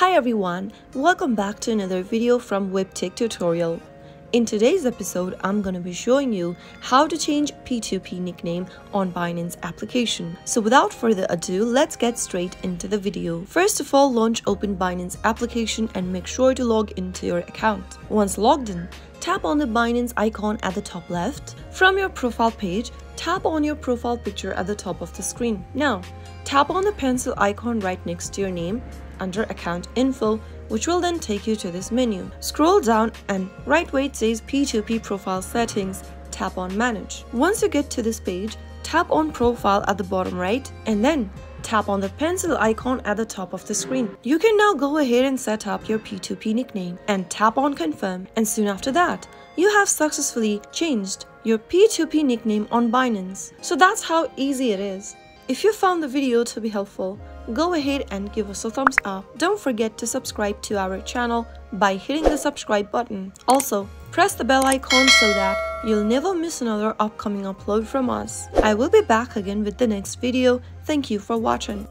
Hi everyone, welcome back to another video from WebTech Tutorial. In today's episode, I'm going to be showing you how to change P2P nickname on Binance application. So without further ado, let's get straight into the video. First of all, launch Open Binance application and make sure to log into your account. Once logged in, tap on the Binance icon at the top left. From your profile page, tap on your profile picture at the top of the screen. Now, tap on the pencil icon right next to your name under account info which will then take you to this menu. Scroll down and right where it says P2P profile settings, tap on manage. Once you get to this page, tap on profile at the bottom right and then tap on the pencil icon at the top of the screen. You can now go ahead and set up your P2P nickname and tap on confirm and soon after that, you have successfully changed your P2P nickname on Binance. So that's how easy it is. If you found the video to be helpful, go ahead and give us a thumbs up. Don't forget to subscribe to our channel by hitting the subscribe button. Also, press the bell icon so that you'll never miss another upcoming upload from us. I will be back again with the next video. Thank you for watching.